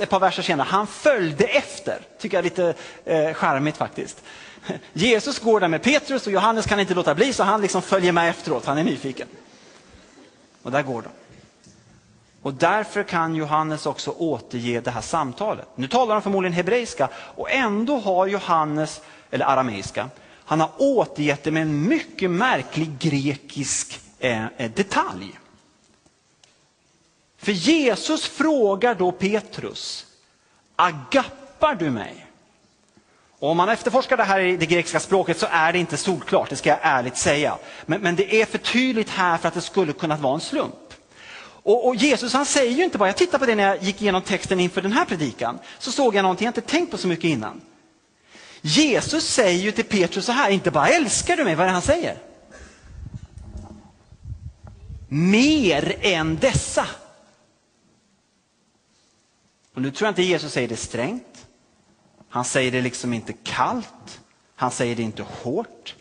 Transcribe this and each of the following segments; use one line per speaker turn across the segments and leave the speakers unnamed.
ett par verser senare, han följde efter. Tycker jag är lite eh, charmigt faktiskt. Jesus går där med Petrus och Johannes kan inte låta bli så han liksom följer med efteråt, han är nyfiken. Och där går de. Och därför kan Johannes också återge det här samtalet. Nu talar han förmodligen hebreiska och ändå har Johannes, eller arameiska, han har återgett det med en mycket märklig grekisk eh, eh detalj. För Jesus frågar då Petrus, agappar du mig? Och om man efterforskar det här i det grekiska språket så är det inte solklart, det ska jag ärligt säga. Men, men det är för tydligt här för att det skulle kunna vara en slump. Och, och, Jesus han säger ju inte bara, jag tittade på det när jag gick igenom texten inför den här predikan, så såg jag någonting jag inte tänkt på så mycket innan. Jesus säger ju till Petrus så här, inte bara älskar du mig, vad är det han säger? Mer än dessa. Och nu tror jag inte Jesus säger det strängt. Han säger det liksom inte kallt. Han säger det inte hårt.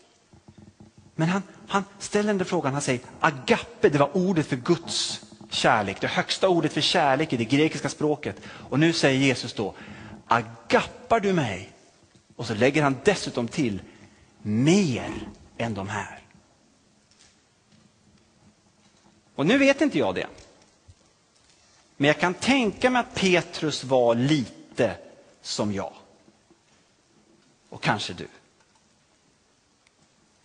Men han, han ställer ändå frågan, han säger agape, det var ordet för Guds kärlek, det högsta ordet för kärlek i det grekiska språket. Och nu säger Jesus då, agappar du mig? Och så lägger han dessutom till, mer än de här. Och nu vet inte jag det. Men jag kan tänka mig att Petrus var lite som jag. Och kanske du.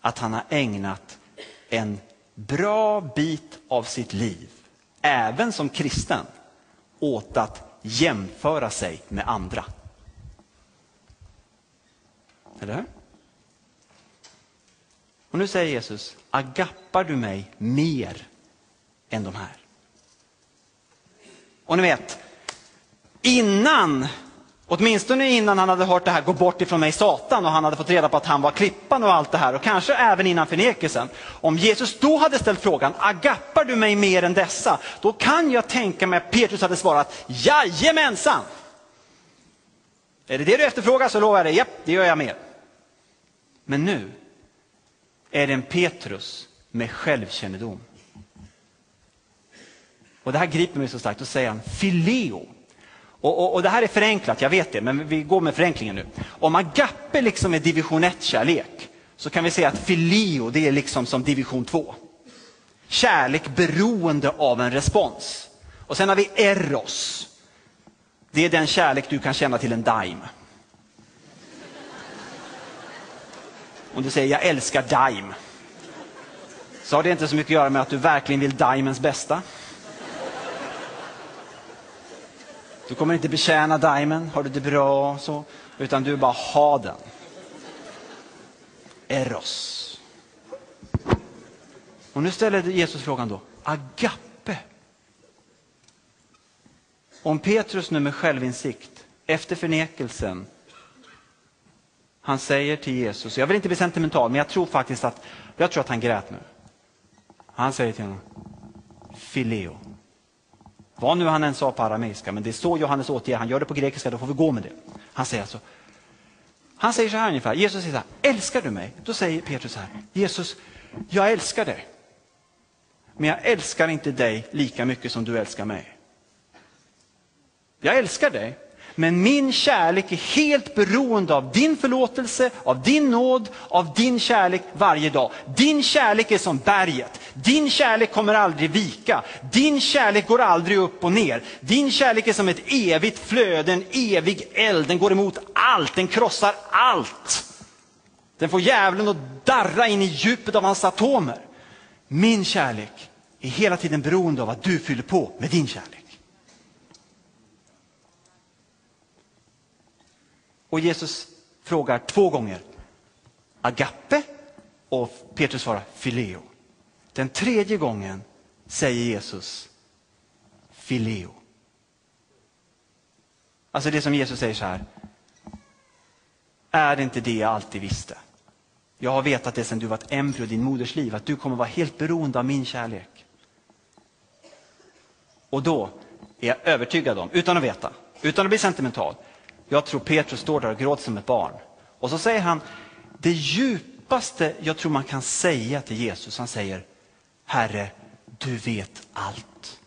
Att han har ägnat en bra bit av sitt liv, även som kristen, åt att jämföra sig med andra. Eller hur? Och nu säger Jesus, agappar du mig mer än de här? Och ni vet, innan, åtminstone innan han hade hört det här, gå bort ifrån mig Satan och han hade fått reda på att han var klippan och allt det här och kanske även innan förnekelsen. Om Jesus då hade ställt frågan, agappar du mig mer än dessa? Då kan jag tänka mig att Petrus hade svarat, jajamensan! Är det det du efterfrågar så lovar jag dig, japp, det gör jag mer. Men nu är det en Petrus med självkännedom. Och det här griper mig så starkt. Då säger han fileo. Och, och, och, det här är förenklat, jag vet det, men vi går med förenklingen nu. Om agape liksom är division 1-kärlek så kan vi säga att fileo det är liksom som division 2. Kärlek beroende av en respons. Och sen har vi eros. Det är den kärlek du kan känna till en dime. Om du säger jag älskar dime. Så har det inte så mycket att göra med att du verkligen vill dimens bästa. Du kommer inte betjäna Diamond, har du det bra så, utan du bara ha den. Eros. Och nu ställer Jesus frågan då, agape. Om Petrus nu med självinsikt, efter förnekelsen, han säger till Jesus, jag vill inte bli sentimental, men jag tror faktiskt att, jag tror att han grät nu. Han säger till honom, fileo. Vad nu han än sa på arameiska, men det är så Johannes återger, han gör det på grekiska, då får vi gå med det. Han säger alltså, han säger så här ungefär, Jesus säger så här, älskar du mig? Då säger Petrus så här, Jesus, jag älskar dig. Men jag älskar inte dig lika mycket som du älskar mig. Jag älskar dig, men min kärlek är helt beroende av din förlåtelse, av din nåd, av din kärlek varje dag. Din kärlek är som berget. Din kärlek kommer aldrig vika. Din kärlek går aldrig upp och ner. Din kärlek är som ett evigt flöde, en evig eld. Den går emot allt, den krossar allt. Den får djävulen att darra in i djupet av hans atomer. Min kärlek är hela tiden beroende av att du fyller på med din kärlek. Och Jesus frågar två gånger agape och Petrus svarar fileo. Den tredje gången säger Jesus fileo. Alltså det som Jesus säger så här. Är det inte det jag alltid visste? Jag har vetat det sedan du var ett embryo i din moders liv, att du kommer vara helt beroende av min kärlek. Och då är jag övertygad om, utan att veta, utan att bli sentimental, jag tror Petrus står där och gråter som ett barn. Och så säger han, det djupaste jag tror man kan säga till Jesus, han säger, Herre, du vet allt.